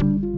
you